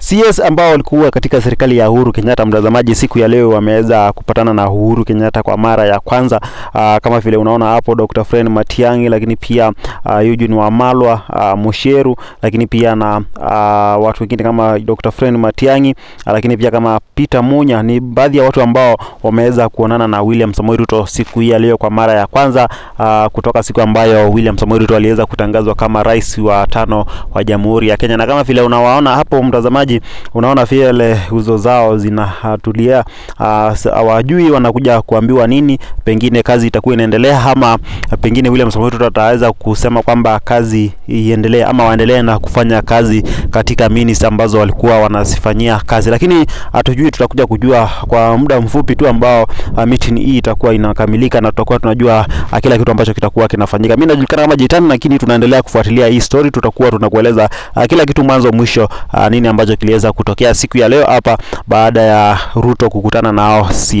CS ambao walikuwa katika serikali ya Uhuru Kenyatta, mtazamaji, siku ya leo wameweza kupatana na Uhuru Kenyatta kwa mara ya kwanza. Aa, kama vile unaona hapo Dr. Fred Matiang'i, lakini pia uh, Eugene Wamalwa uh, Musheru, lakini pia na uh, watu wengine kama Dr. Fred Matiang'i, lakini pia kama Peter Munya ni baadhi ya watu ambao wameweza kuonana na William Samoei Ruto siku ya leo kwa mara ya kwanza uh, kutoka siku ambayo William Samoei Ruto aliweza kutangazwa kama rais wa tano wa Jamhuri ya Kenya, na kama vile unawaona hapo mtazamaji, unaona vile uzo zao zinatulia, hawajui uh, wanakuja kuambiwa nini, pengine kazi itakuwa inaendelea ama pengine William Samoei Ruto ataweza kusema kwamba kazi iendelee ama waendelee na kufanya kazi katika minista ambazo walikuwa wanazifanyia kazi, lakini hatujui, tutakuja kujua kwa muda mfupi tu ambao uh, meeting hii itakuwa inakamilika na tutakuwa tunajua uh, kila kitu ambacho kitakuwa kinafanyika. Mimi najulikana kama Jitani, lakini tunaendelea kufuatilia hii story, tutakuwa tunakueleza kila kitu mwanzo mwisho, uh, nini ambacho kiliweza kutokea siku ya leo hapa baada ya Ruto kukutana nao si